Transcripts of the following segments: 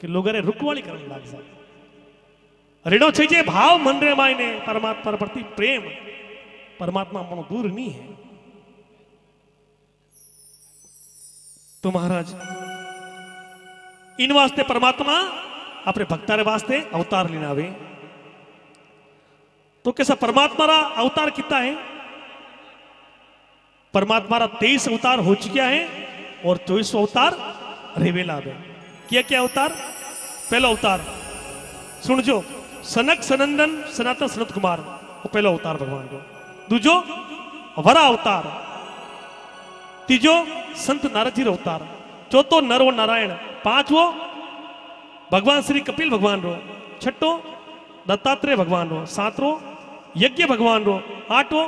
કે લોગરે રૂકવાળી કરવા લાગશે રેડો થઈ જાય ભાવ મન રે માયને પરમાત્મા પ્રતિ પ્રેમ પરમાત્મા મનો દૂર નહીં હે તો મહારાજ इन वास्ते परमात्मा अपने भक्तारे वास्ते अवतार लेना आवे तो कैसा परमात्मा रा अवतार कितना है परमात्मा रा तेईस अवतार हो चुका है और चौबीस अवतार रेवेला आवे क्या क्या अवतार पहला अवतार सुन जो सनक सनंदन सनातन सनत कुमार वो पहला अवतार भगवान को दूजो वरा अवतार तीजो संत नारद जी रो अवतार चौथो नरव नारायण પાંચવો ભગવાન શ્રી કપિલ ભગવાન રો છઠ્ઠો દત્તાત્રેય ભગવાન રો સાતરો યજ્ઞ ભગવાન રો આઠવો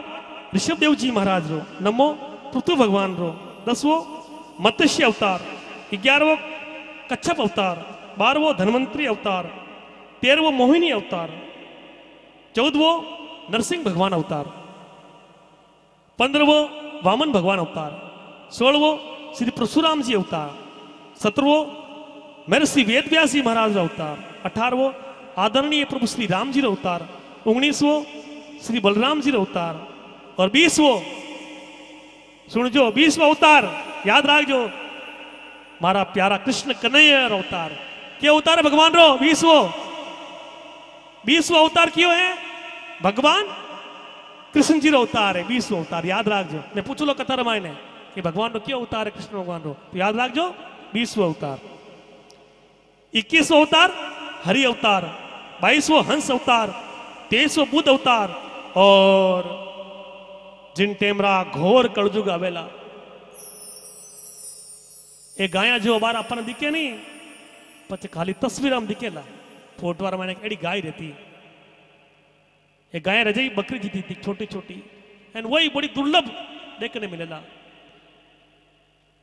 ઋષભદેવજી મહારાજ રો નવમો પૃથુ ભગવાન રો દસવો મત્સ્ય અવતાર कच्छप अवतार बारहवो धनवंतरी अवतार तेरहवो मोहिनी अवतार चौदहवो नरसिंह भगवान अवतार पंद्रहवो वामन भगवान अवतार सोलहवो श्री परशुराम जी अवतार सत्रहवो महर्षि वेद व्यास जी महाराज अवतार अठारहवो आदरणीय प्रभु श्री राम जी अवतार, उन्नीसवो श्री बलराम जी अवतार और बीसवो, सुन जो, बीसवा अवतार, याद राखजो मारा प्यारा कृष्ण कन्हैया अवतार। क्या अवतार है भगवान रो? बीसवो। बीसवो अवतार क्यों है? भगवान? कृष्ण जी रो अवतार है, बीसवो अवतार। याद रखजो। मैं पूछ लो कथा रामायण कि भगवान रो, क्यों अवतार है कृष्ण भगवान रो? तो याद रखजो, बीसवो अवतार। इक्कीसवो अवतार, हरि अवतार। बाईसवो हंस अवतार। तेईसवो बुद्ध अवतार। और जिन टेमरा घोर कलजुग आवेला એ ગાયા જો બાર આપણને દીકે નહીં પછી ખાલી તસવીર આમ દીકેલા ફોટવાર માં એડી ગાય रहती ये गाय रजाई बकरी जीती थी छोटी छोटी एंड वही बड़ी दुर्लभ देखने मिलेला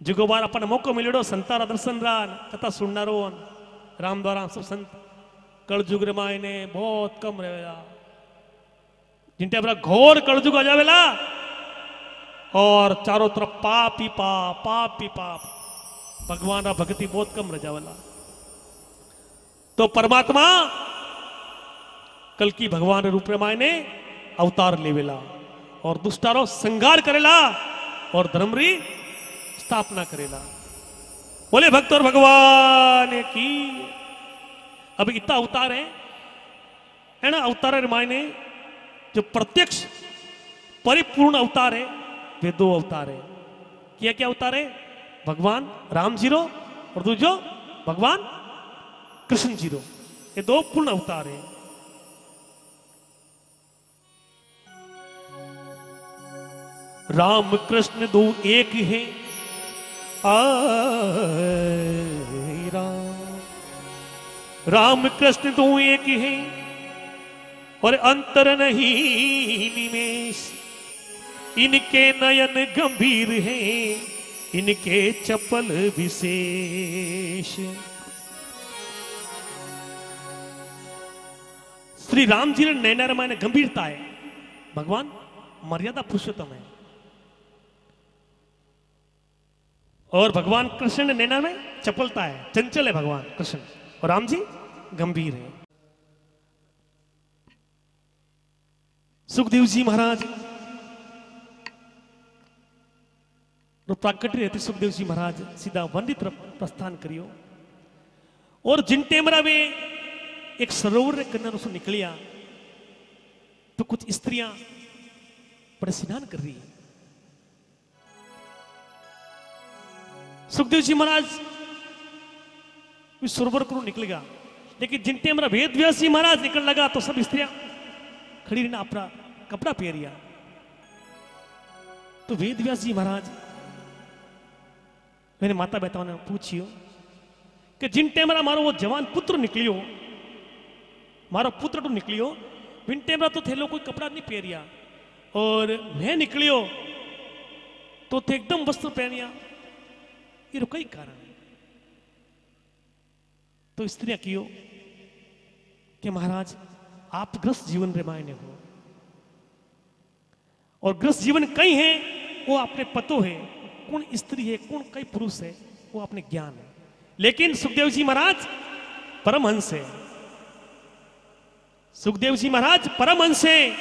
जिगो बार अपन मौको मिलेडो संतारा दर्शन रा कथा सुननारो राम द्वारा सब संत कलजुग रे मायने बहुत कम रहेला जिनटे अपना घोर कलजुग आ जावेला और चारों तरफ पाप ही पाप पाप ही पाप भगवान भक्ति बहुत कम रह जावेला। तो परमात्मा कल की भगवान रूप रे मायने अवतार लेवेला और दुष्टारो संगार करेला और धर्मरी स्थापना करेला। बोले, भक्त और भगवान की? अब इतना अवतार है है ना? अवतार मायने जो प्रत्यक्ष, परिपूर्ण अवतार है, वे दो अवतार है। क्या क्या अवतार है? भगवान राम ज़ीरो और दूजो भगवान कृष्ण ज़ीरो। ये दो पूर्ण अवतार है। राम कृष्ण दो एक है। आए राम। राम कृष्ण दो एक है। और अंतर नहीं निमेश। इनके नयन गंभीर हैं। इनके चपल विशेष। श्री राम जी ने नैना रमायण गंभीरता है। भगवान, मर्यादा पुरुषोत्तम है। और भगवान कृष्ण ने नैना में चपलता है। चंचल है भगवान कृष्ण। और राम जी गंभीर है। सुखदेव जी महाराज प्राकट रहते सुखदेव जी महाराज, सीधा की तरफ़ प्रस्थान करियो। और जिन टेमरा में एक सरोवर कन्या निकलिया तो कुछ स्त्रियाँ बड़े स्नान कर रही। सुखदेव जी महाराज सरोवर को निकलेगा लेकिन जिन टेमरा वेद व्यास जी महाराज निकल लगा तो सब स्त्रियाँ खड़ी रहना अपना कपड़ा पहरिया तो वेद व्यास जी महाराज ने पूछियो कि जिन टेमरा मारो वो जवान पुत्र निकलियो, मारो पुत्र तो निकलियो, बिन टेमरा तो थे लोग कोई कपड़ा नहीं पहरिया, और मैं निकलियो तो थे एकदम वस्त्र पहनिया ये कई कारण तो स्त्रियाँ कियो कि महाराज, आप ग्रस्त जीवन रे मायने हो, और ग्रस्त जीवन कई है, वो अपने पतो है। कौन स्त्री है, कौन कई पुरुष है, वो अपने ज्ञान है। लेकिन सुखदेव जी महाराज परमहंस है। सुखदेव जी महाराज परमहंस है।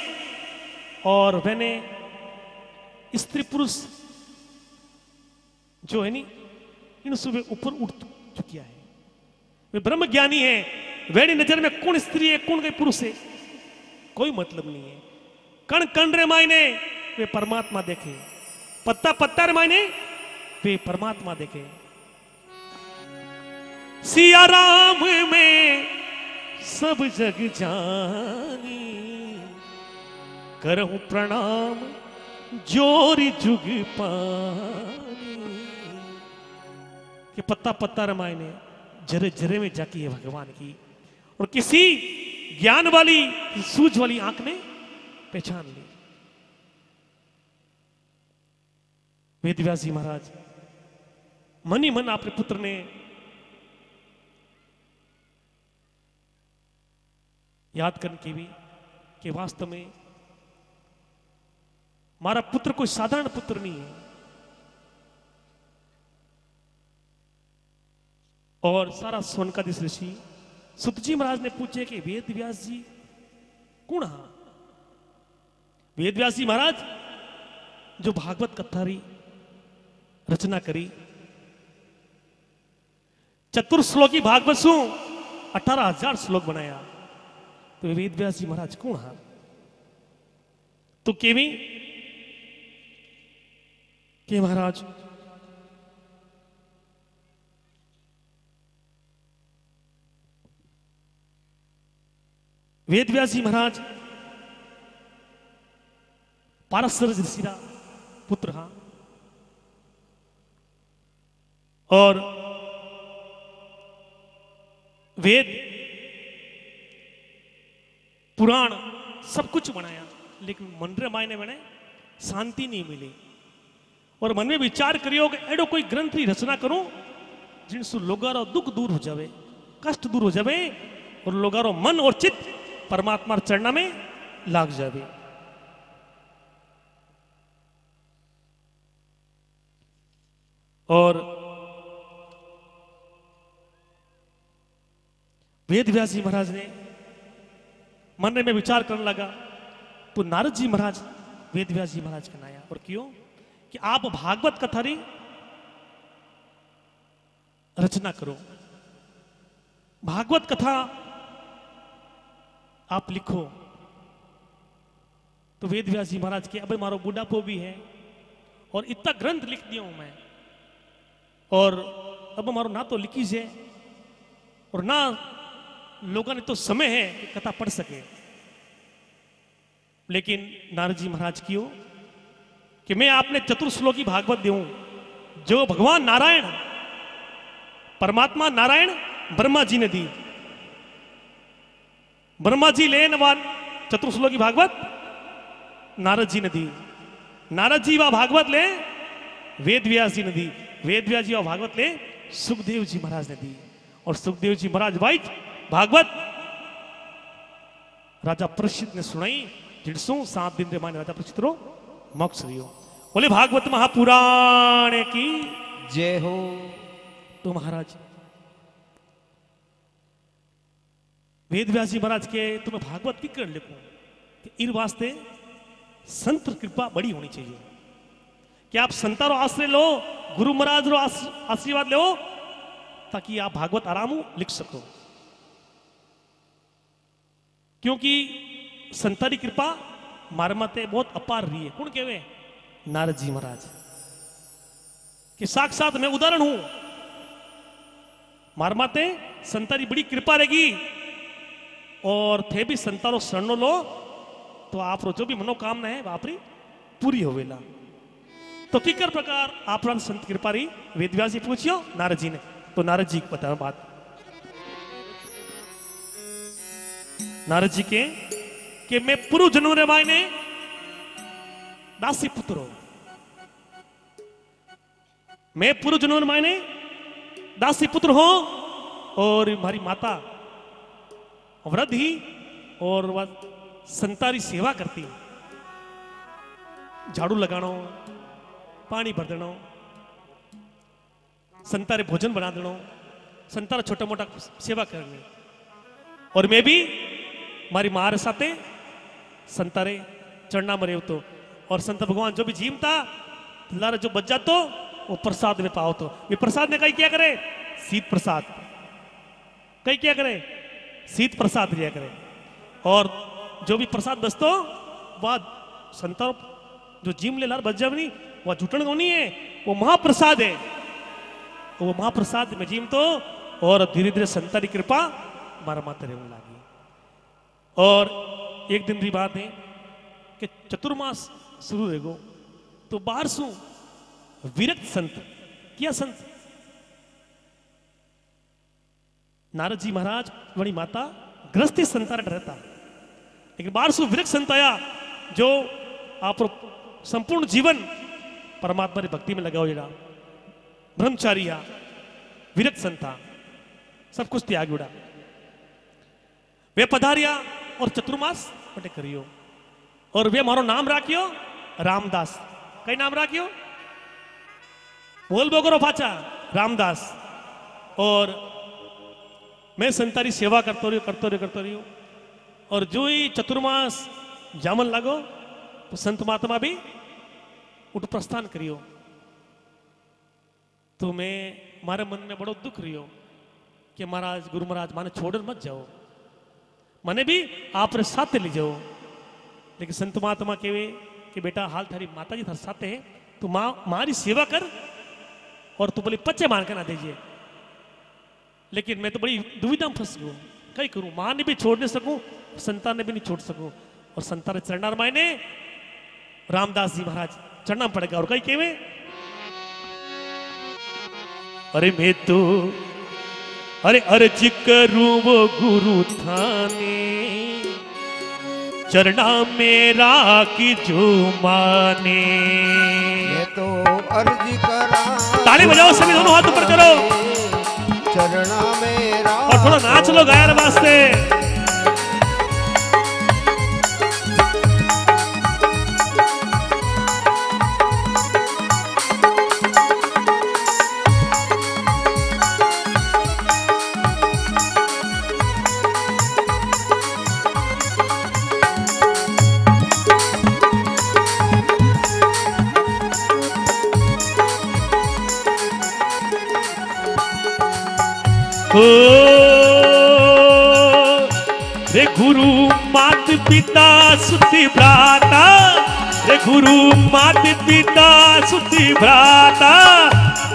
और मैंने स्त्री पुरुष जो है नी, इन सुबह ऊपर उठ चुकिया है। वे ब्रह्म ज्ञानी है। वेड़ी नज़र में कौन स्त्री है, कौन कई पुरुष है, कोई मतलब नहीं है। कण कण रे मायने वे परमात्मा देखे। पत्ता पत्ता रे मायने, वे परमात्मा देखे। सिया राम में सब जग जानी, करहूं प्रणाम, जोरी जुग पानी। पत्ता पत्ता रमायने जरे जरे में जाकी है भगवान की। और किसी ज्ञान वाली, सूझ वाली आँख ने पहचान ली। वेदव्यास महाराज, मन मन अपने पुत्र ने याद करने की भी कि वास्तव में मारा पुत्र कोई साधारण पुत्र नहीं है। और सारा सोन का दिस ऋषि, सुत जी महाराज ने पूछे कि वेद व्यास जी कौन हा? वेद व्यास जी महाराज, जो भागवत कथा री रचना करी। चतुर श्लोकी भागवत सु। अठारह हज़ार श्लोक बनाया। तो वेद व्यास जी महाराज कौन हा? तो केवी? के महाराज? वेदव्यास जी महाराज पारसर ऋषिरा पुत्र हा। और वेद, पुराण सब कुछ बनाया, लेकिन मन रे मायने मैंने शांति नहीं मिली। और मन में विचार करियो कि एडो कोई ग्रंथ की रचना करूँ जिनसे लोगारो दुख दूर हो जावे, कष्ट दूर हो जावे, और लोगारो मन और चित्त परमात्मा चढ़ना में लाग जावे। और वेद व्यास जी महाराज ने मन में विचार करने लगा तो नारद जी महाराज, वेद व्यास जी महाराज का नाया। और क्यों? कि आप भागवत कथा री रचना करो। भागवत कथा आप लिखो। तो वेद व्यास जी महाराज के, अबे मारो बुढ़ापो भी है और इतना ग्रंथ लिख दिया हूँ मैं। और अब मारो ना तो लिखी से और ना लोगों ने तो समय है कि कथा पढ़ सके। लेकिन नारद जी महाराज की हो कि मैं आपने चतुर्श्लोकी भागवत देऊं, जो भगवान नारायण, परमात्मा नारायण ब्रह्मा जी ने दी। ब्रह्मा जी लेन वान चतुर्श्लोकी भागवत नारद जी ने दी। नारद जी व भागवत ले, वेद व्यास जी ने दी। वेद व्यास जी व भागवत ले, सुखदेव जी महाराज ने दी। और सुखदेव जी महाराज भाई भागवत। राजा प्रसिद्ध ने सुनाई जिनसु सात दिन रे माने राजा प्रसिद्ध रो, मोक्ष लियो बोले, भागवत महापुराण की जय हो। तो महाराज वेद व्यास जी महाराज के तुम्हें भागवत की कर लिखो इन वास्ते संत कृपा बड़ी होनी चाहिए। कि आप संतारो आश्रय लो, गुरु महाराज रो आशीर्वाद लो ताकि आप भागवत आराम लिख सको। क्योंकि संतारी कृपा मारे माते बहुत अपार रही है। कौन कहवे नारद जी महाराज। कि साक्षात मैं उदाहरण हूँ। मार माते संतारी बड़ी कृपा रहेगी। और थे भी संतारो शरण लो तो आप रो जो भी मनोकामना है वापरी पूरी होवेला तो किकर प्रकार आप संत कृपा रही वेदव्यास जी पूछियो, नारद जी ने। तो नारद जी को बताया बात। नारद जी के, कि मैं पूर्व जन्म रे मायने दासी पुत्र। हूँ मैं पूर्व जन्म रे मायने दासी पुत्र हो, और हमारी माता, वृद्ध ही, और वह संतारी सेवा करती झाड़ू लगानो, पानी भर देना, संतारे भोजन बना देना, संतारा छोटा मोटा सेवा करनी। और मैं भी મારી માર સાથે સંતારે ચરણા માં રહેતો और संत भगवान जो भी जीमता लारा जो बच जातो वो प्रसाद में पाओ तो ये प्रसाद ने कहीं क्या करे शीत प्रसाद कहीं क्या करे शीत प्रसाद लिया करे और जो भी प्रसाद बचतो वह संतर जो जीम ले लार बच जावनी वह जुटन को नहीं है वो महाप्रसाद है वो महाप्रसाद में जीम तो और धीरे धीरे संतारी कृपा मारा माता रहने लगी और एक दिन की बात है कि चतुर्मास शुरू रहेगो तो बाहर सु विरक्त संत, क्या संत? नारद जी महाराज, वणी माता ग्रस्ती संतान रहता। लेकिन बाहर सु विरक्त संत आया जो आप संपूर्ण जीवन परमात्मा की भक्ति में लगाओ जरा ब्रह्मचारी विरक्त संता सब कुछ त्याग उड़ा। वे पधारिया और चतुर्मास पटे करियो। और वे मारो नाम राखियो, रामदास। कई नाम राखियो? बोल बोगरो पाचा रामदास। और मैं संतारी सेवा करतो रही करतो रही करतो रही और जो ही चतुर्मास जामन लगो तो संत महात्मा भी उठ प्रस्थान करियो। तो मैं, मारे मन में बड़ो दुख रहियो कि महाराज, गुरु महाराज, माने छोड़ मत जाओ। મને બી આપરે સાથે લઈ જાઓ लेकिन संत महात्मा कहे कि बेटा हाल थारी माता जी थारे साथे है तू माँ मारी सेवा कर और तू बोली पच्चे मान कर ना दीजिए लेकिन मैं तो बड़ी दुविधा में फंस गई कई करूं माँ ने भी छोड़ नहीं सकूं संतान ने भी नहीं छोड़ सकूं और संतान चरणार मायने रामदास जी महाराज चढ़ना पड़ेगा और कई केवे अरे मैं तो अरे अर्ज़ करूँ वो गुरु थाने। चरणा मेरा की जो माने। मैं तो अर्ज़ करा ताली बजाओ सभी दोनों हाथ ऊपर करो। चरणा मेरा और थोड़ा नाच लो गायर वास्ते। मात पिता सुति भ्राता। रे गुरु मात पिता सुति भ्राता।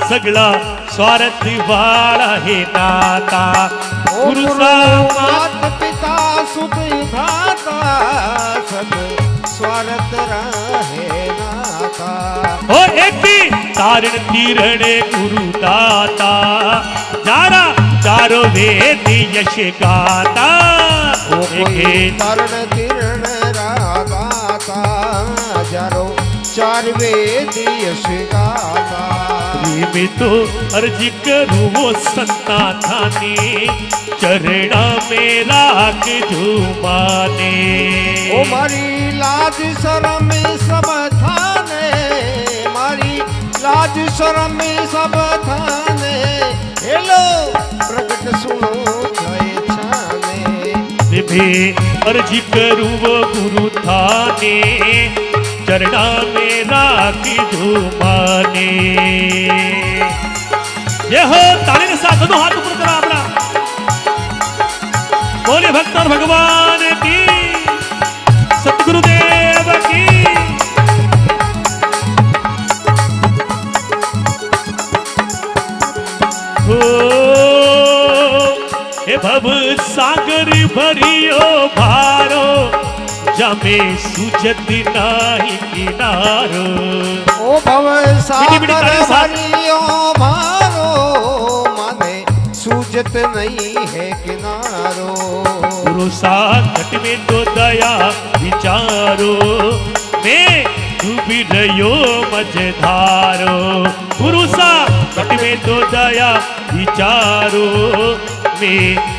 सगळा स्वार्थ वाळा हे ओ गुरु मात पिता सुत भ्राता। सब स्वार्थ रहे नाता। ओ एकी तारण तीरणे गुरु दाता। जारा चारो वेद यश गाता। कोई तरण रागाता जरो चार मैं तो अर्ज़ करूँ वो संता थाने चरणा मेरा के झूमाने। ओ मारी लाज शरम सब थाने मारी लाज शरम सब थाने। हेलो प्रकट सुनो। अर्जी अर्ज़ करूँ वो गुरु थाने चरणा में राखी झूमाने। ये हो ताली के साथ दोनों हाथ ऊपर करा अपना। बोले भक्त और भगवान। सागर भारो जमे सुजत नाही किनारो। ओ भव सागर साथ। भरियो मारो माने सूझत नहीं है किनारो। गुरु साकट में तो दया विचारो मैं डूबी रहो मझधारो। गुरु साकट में तो दया विचारो मैं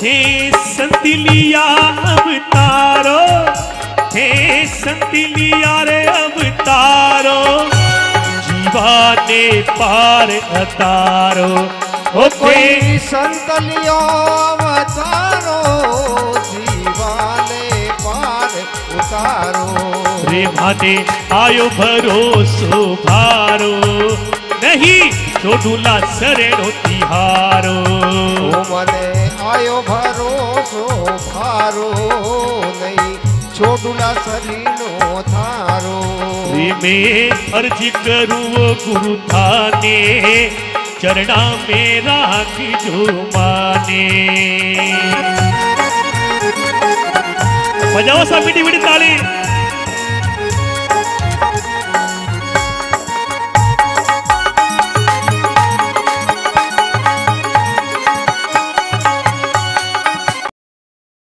हे संत लिया अवतारो हे संत लिया रे अवतारो जीवा ने पार अतारो। ओ कोई संत लियो अवतारो जीवाने पार उतारो। रे माने आयो भरोसो भारो। नहीं छोडूला शरणो तिहारो। ओ આયો ભરોસો ભારો નહીં છોડુલા સલીનો થારો મે અરજી કરું ગુરુ થાને ચરણા મે રાખજો માને બજાવો સાહેબ મીઠી મીઠી તાળી